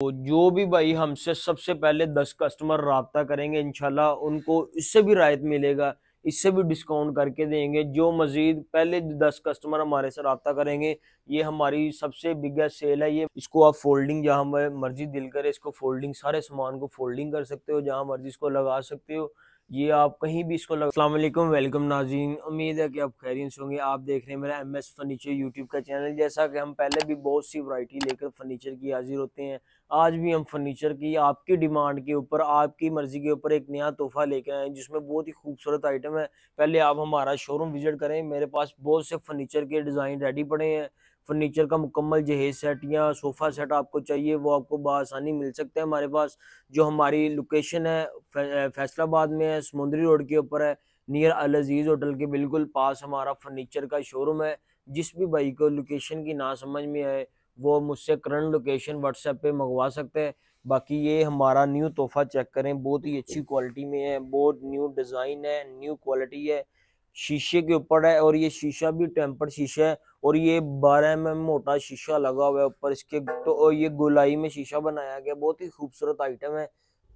तो जो भी भाई हमसे सबसे पहले दस कस्टमर रबता करेंगे इनशाला उनको इससे भी रायत मिलेगा, इससे भी डिस्काउंट करके देंगे, जो मजीद पहले दस कस्टमर हमारे से रबता करेंगे, ये हमारी सबसे बिगेस्ट सेल है, ये इसको आप फोल्डिंग जहाँ मर्ज़ी दिल करे, इसको फोल्डिंग सारे सामान को फोल्डिंग कर सकते हो, जहाँ मर्ज़ी इसको लगा सकते हो। ये आप कहीं भी इसको अस्सलाम वालेकुम नाजीन उम्मीद है कि आप खैरियत से होंगे। आप देख रहे हैं मेरा एम एस फर्नीचर यूट्यूब का चैनल। जैसा कि हम पहले भी बहुत सी वैरायटी लेकर फर्नीचर की हाजिर होते हैं, आज भी हम फर्नीचर की, आपकी डिमांड के ऊपर, आपकी मर्ज़ी के ऊपर एक नया तोहफा लेकर आए जिसमें बहुत ही खूबसूरत आइटम है। पहले आप हमारा शोरूम विज़िट करें। मेरे पास बहुत से फर्नीचर के डिज़ाइन रेडी पड़े हैं। फर्नीचर का मुकम्मल जहेज सेट या सोफ़ा सेट आपको चाहिए, वो आपको बसानी मिल सकते हैं हमारे पास। जो हमारी लोकेशन है फैसलाबाद में है, समुद्री रोड के ऊपर है, नियर अल अज़ीज़ होटल के बिल्कुल पास हमारा फर्नीचर का शोरूम है। जिस भी भाई को लोकेशन की ना समझ में आए, वो मुझसे करंट लोकेशन व्हाट्सएप पे मंगवा सकते हैं। बाकी ये हमारा न्यू तोहफा चेक करें, बहुत ही अच्छी क्वालिटी में है, बहुत न्यू डिज़ाइन है, न्यू क्वालिटी है, शीशे के ऊपर है और ये शीशा भी टेम्पर्ड शीशा है। और ये बारह एम एम मोटा शीशा लगा हुआ है ऊपर इसके तो ये गोलाई में शीशा बनाया गया, बहुत ही खूबसूरत आइटम है।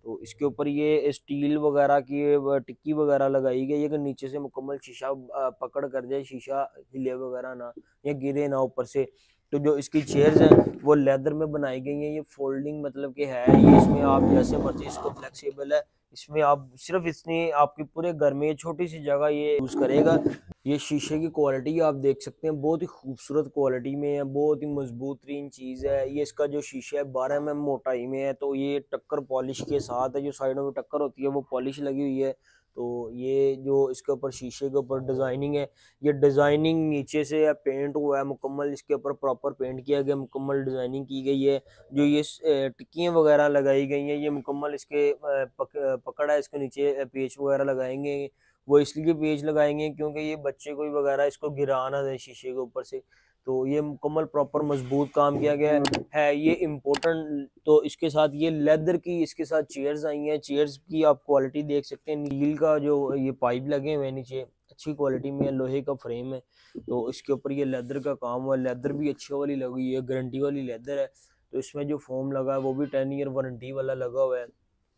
तो इसके ऊपर ये स्टील वगैरह की टिक्की वगैरह लगाई गई है कि नीचे से मुकम्मल शीशा पकड़ कर जाए, शीशा हिले वगैरह ना, या गिरे ना ऊपर से। तो जो इसकी चेयर्स हैं, वो लेदर में बनाई गई हैं, ये फोल्डिंग मतलब कि है ये इसमें आप जैसे मर्ज़ी, इसको फ्लेक्सिबल है। इसमें आप सिर्फ़ इसने आपके पूरे घर में छोटी सी जगह ये यूज़ करेगा। ये शीशे की क्वालिटी आप देख सकते हैं, बहुत ही खूबसूरत क्वालिटी में है, बहुत ही मज़बूत तरीन चीज़ है। ये इसका जो शीशा है, बारह एम मोटाई में है तो ये टक्कर पॉलिश के साथ है, जो साइडों में टक्कर होती है, वो पॉलिश लगी हुई है। तो ये जो इसके ऊपर शीशे के ऊपर डिज़ाइनिंग है ये डिज़ाइनिंग नीचे से है पेंट हुआ है मुकम्मल इसके ऊपर प्रॉपर पेंट किया गया मुकम्मल डिज़ाइनिंग की गई है। जो ये टिक्कियाँ वगैरह लगाई गई हैं ये मुकम्मल इसके पक, पकड़ा है इसके नीचे पेच वगैरह लगाएँगे। वो इसलिए पेज लगाएँगे क्योंकि ये बच्चे कोई वगैरह इसको गिरा ना दे शीशे के ऊपर से। तो ये मुकम्मल प्रॉपर मज़बूत काम किया गया है। ये इम्पोर्टेंट तो इसके साथ ये लेदर की, इसके साथ चेयर्स आई हैं। चेयर्स की आप क्वालिटी देख सकते हैं। नील का जो ये पाइप लगे हुए हैं नीचे, अच्छी क्वालिटी में लोहे का फ्रेम है। तो इसके ऊपर ये लेदर का काम हुआ। लेदर भी अच्छी वाली लगी है गारंटी वाली लेदर है। तो इसमें जो फोम लगा है, वो भी टेन ईयर वारंटी वाला लगा हुआ है।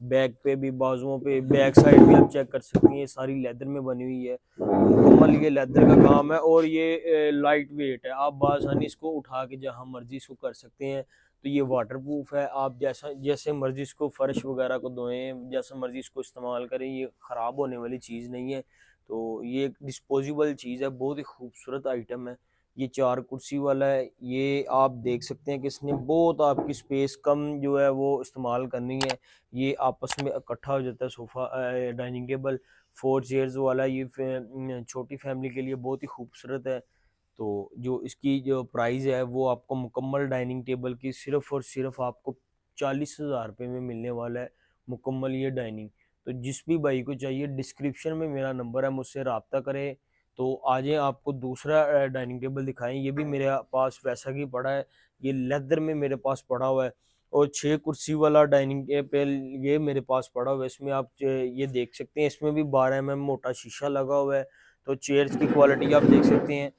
बैक पे भी, बाजुओं पे, बैक साइड भी आप चेक कर सकते हैं, ये सारी लेदर में बनी हुई है। मुकम्मल ये लेदर का काम है और ये लाइट वेट है। आप बासानी इसको उठा के जहाँ मर्ज़ी इसको कर सकते हैं। तो ये वाटर प्रूफ है। आप जैसा, जैसे मर्ज़ी इसको फ़र्श वगैरह को धोएँ, जैसा मर्ज़ी इसको इस्तेमाल करें, ये ख़राब होने वाली चीज़ नहीं है। तो ये एक डिस्पोजेबल चीज़ है, बहुत ही खूबसूरत आइटम है। ये चार कुर्सी वाला है, ये आप देख सकते हैं कि इसने बहुत आपकी स्पेस कम जो है वो इस्तेमाल करनी है। ये आपस में इकट्ठा हो जाता है sofa dining table four chairs वाला ये छोटी फैमिली के लिए बहुत ही खूबसूरत है। तो जो इसकी जो प्राइस है वो आपको मुकम्मल डाइनिंग टेबल की सिर्फ़ और सिर्फ़ आपको चालीस हज़ार रुपये में मिलने वाला है, मुकम्मल ये डाइनिंग तो जिस भी भाई को चाहिए डिस्क्रिप्शन में मेरा नंबर है, मुझसे रबता करें। तो आज आपको दूसरा डाइनिंग टेबल दिखाएँ। ये भी मेरे पास वैसा ही पड़ा है। ये लेदर में मेरे पास पड़ा हुआ है और छः कुर्सी वाला डाइनिंग टेबल ये मेरे पास पड़ा हुआ है। इसमें आप ये देख सकते हैं, इसमें भी बारह एम मोटा शीशा लगा हुआ है। तो चेयर्स की क्वालिटी आप देख सकते हैं।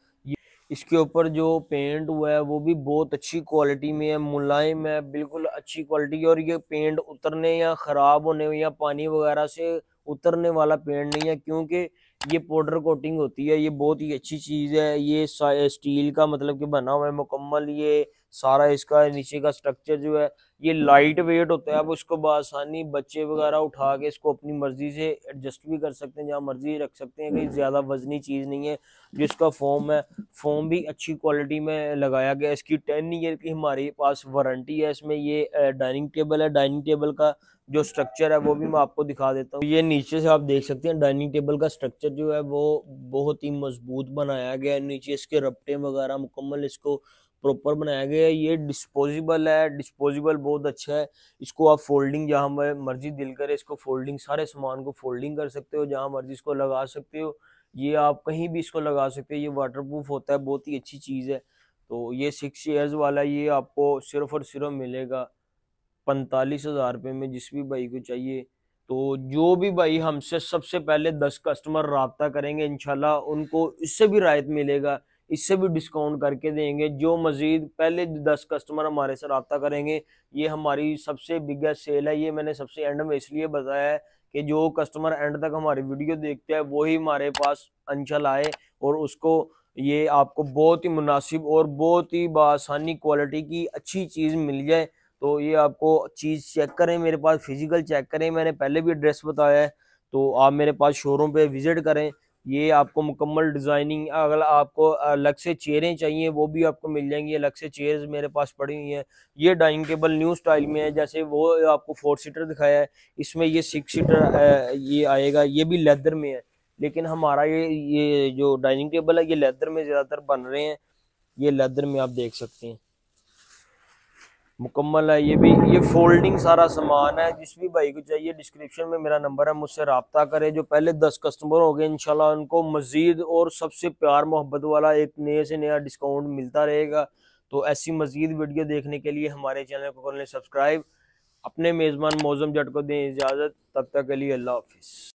इसके ऊपर जो पेंट हुआ है, वो भी बहुत अच्छी क्वालिटी में है, मुलायम है, बिल्कुल अच्छी क्वालिटी और ये पेंट उतरने या ख़राब होने या पानी वगैरह से उतरने वाला पेंट नहीं है, क्योंकि ये पाउडर कोटिंग होती है, ये बहुत ही अच्छी चीज़ है, ये स्टील का मतलब कि बना हुआ है, मुकम्मल ये सारा इसका नीचे का स्ट्रक्चर जो है, ये लाइट वेट होता है। आप उसको बसानी बच्चे वगैरह उठा के इसको अपनी मर्ज़ी से एडजस्ट भी कर सकते हैं, जहाँ मर्ज़ी रख सकते हैं, कहीं ज़्यादा वजनी चीज़ नहीं है, जिसका फॉर्म है। फॉर्म भी अच्छी क्वालिटी में लगाया गया इसकी टेन ईयर की हमारे पास वारंटी है। इसमें ये डाइनिंग टेबल है। डाइनिंग टेबल का जो स्ट्रक्चर है, वो भी मैं आपको दिखा देता हूँ। ये नीचे से आप देख सकते हैं डाइनिंग टेबल का स्ट्रक्चर जो है, वो बहुत ही मज़बूत बनाया गया है। नीचे इसके रपटे वगैरह मुकम्मल इसको प्रॉपर बनाया गया है। ये डिस्पोजिबल है। डिस्पोजिबल बहुत अच्छा है। इसको आप फोल्डिंग जहाँ मर्ज़ी दिल करे, इसको फोल्डिंग सारे सामान को फोल्डिंग कर सकते हो, जहाँ मर्ज़ी इसको लगा सकते हो। ये आप कहीं भी इसको लगा सकते हो। ये वाटर होता है, बहुत ही अच्छी चीज़ है। तो ये सिक्स ईयर्स वाला ये आपको सिर्फ़ और सिर्फ़ मिलेगा पैंतालीस हज़ार रुपये में, जिस भी भाई को चाहिए। तो जो भी भाई हमसे सबसे पहले दस कस्टमर रबता करेंगे इनशाला उनको इससे भी रायत मिलेगा। इससे भी डिस्काउंट करके देंगे, जो मज़ीद पहले दस कस्टमर हमारे से रबता करेंगे, ये हमारी सबसे बिगेस्ट सेल है, ये मैंने सबसे एंड में इसलिए बताया है कि जो कस्टमर एंड तक हमारी वीडियो देखते हैं वही हमारे पास अंचल आए और उसको ये आपको बहुत ही मुनासिब और बहुत ही बासानी क्वालिटी की अच्छी चीज़ मिल जाए। तो ये आपको चीज़ चेक करें मेरे पास फ़िज़िकल चेक करें, मैंने पहले भी एड्रेस बताया है तो आप मेरे पास शोरूम पे विज़िट करें। ये आपको मुकम्मल डिज़ाइनिंग, अगर आपको अलग से चेयरें चाहिए, वो भी आपको मिल जाएँगी, अलग से चेयर्स मेरे पास पड़ी हुई हैं। ये डाइनिंग टेबल न्यू स्टाइल में है, जैसे वो आपको फोर सीटर दिखाया है, इसमें ये सिक्स सीटर ये आएगा, ये भी लेदर में है, लेकिन हमारा ये ये जो डाइनिंग टेबल है, ये लेदर में ज़्यादातर बन रहे हैं, ये लेदर में आप देख सकते हैं। मुकम्मल है। ये भी, ये फोल्डिंग सारा सामान है। जिस भी भाई को चाहिए डिस्क्रिप्शन में मेरा नंबर है, मुझसे रबता करें। जो पहले दस कस्टमर हो गए इनशाला उनको मज़ीद और सबसे प्यार मोहब्बत वाला एक नए से नया डिस्काउंट मिलता रहेगा। तो ऐसी मज़ीद वीडियो देखने के लिए हमारे चैनल को कर लें सब्सक्राइब अपने मेज़बान मौजम जट को दें इजाज़त। तब तक के लिए अल्लाह हाफिज़।